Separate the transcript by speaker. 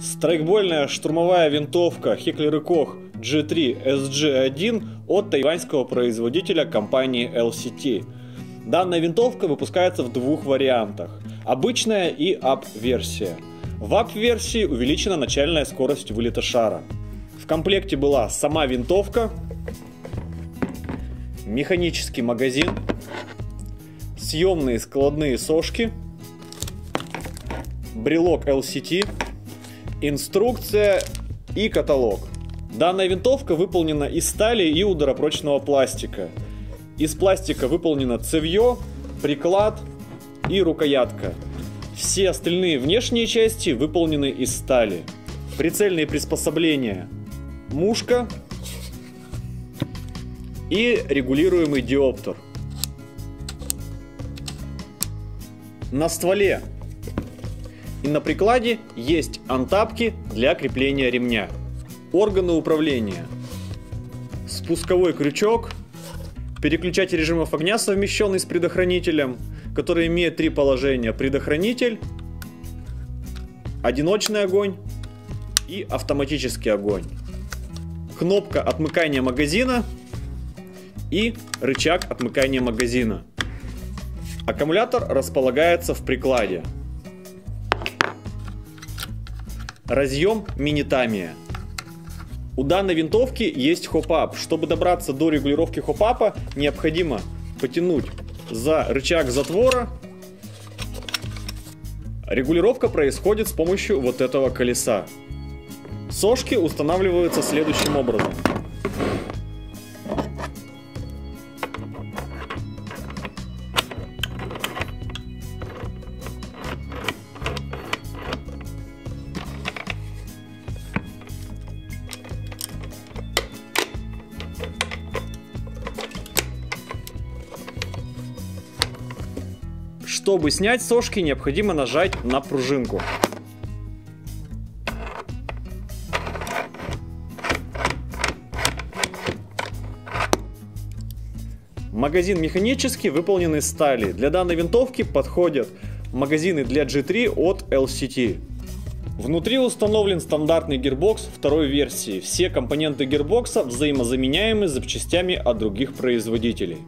Speaker 1: Страйкбольная штурмовая винтовка Heckler Koch G3 SG1 от тайваньского производителя компании LCT. Данная винтовка выпускается в двух вариантах. Обычная и ап-версия. В ап-версии увеличена начальная скорость вылета шара. В комплекте была сама винтовка, механический магазин, съемные складные сошки, брелок LCT, инструкция и каталог. Данная винтовка выполнена из стали и ударопрочного пластика. Из пластика выполнено цевье, приклад и рукоятка. Все остальные внешние части выполнены из стали. Прицельные приспособления. Мушка и регулируемый диоптер. На стволе и на прикладе есть антапки для крепления ремня. Органы управления. Спусковой крючок, переключатель режимов огня, совмещенный с предохранителем, который имеет три положения. Предохранитель, одиночный огонь и автоматический огонь. Кнопка отмыкания магазина и рычаг отмыкания магазина. Аккумулятор располагается в прикладе. Разъем Минитамия. У данной винтовки есть хоп-ап. Чтобы добраться до регулировки хоп-апа, необходимо потянуть за рычаг затвора. Регулировка происходит с помощью вот этого колеса. Сошки устанавливаются следующим образом. Чтобы снять сошки, необходимо нажать на пружинку. Магазин механический, выполнен из стали. Для данной винтовки подходят магазины для G3 от LCT. Внутри установлен стандартный гирбокс второй версии. Все компоненты гирбокса взаимозаменяемы запчастями от других производителей.